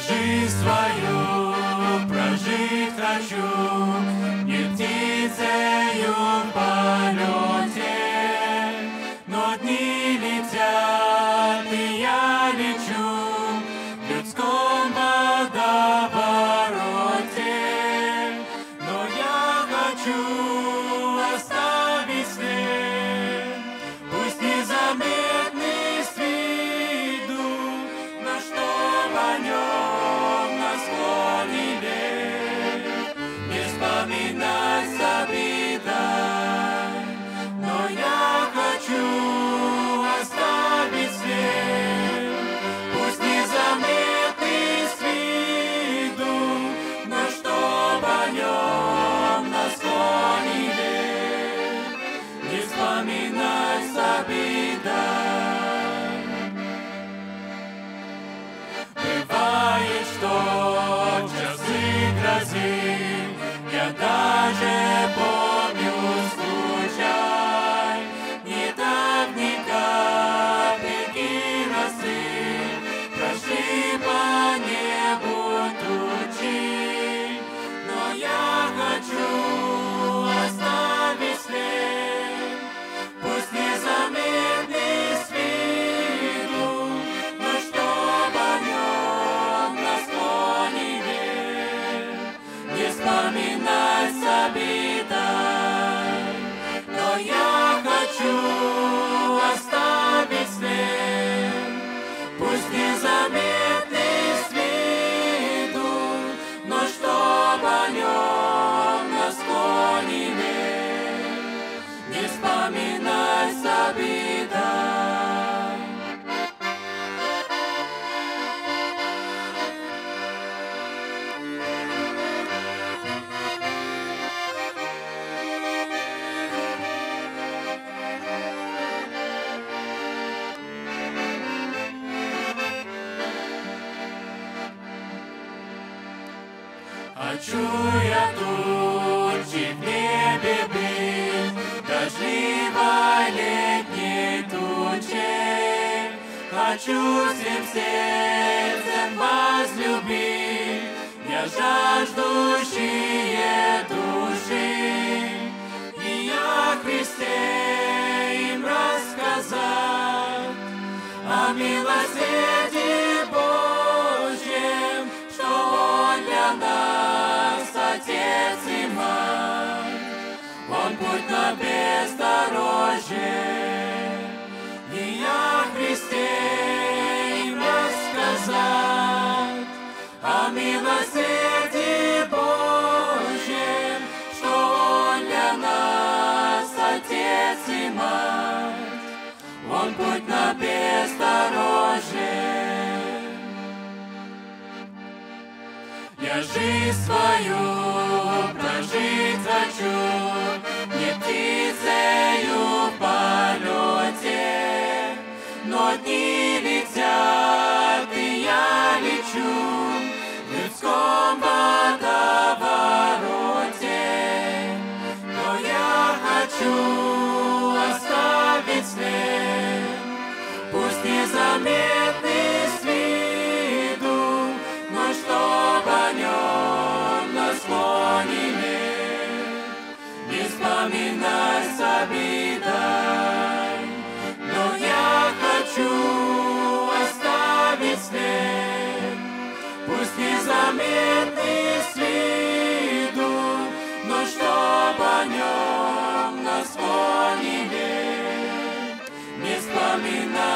жизнь свою прожить хочу, не птицею не вспоминать с. Но я хочу оставить след, пусть незаметный с но чтоб о нем на склоне не обидой. Хочу я тучи в небе быть, дождливой летней тучей. Хочу всем сердцем возлюбить, я жаждущие души. Отец и Мать. Он путь нам бездорожье, и о Христе им рассказать, о милосердии Божьем, что Он для нас Отец и Мать. Он путь на бездорожье. Я жизнь свою незаметный с но чтоб нем на склоне лет. Но я хочу оставить след, пусть незаметный с виду, но чтоб нем на склоне вспоминать.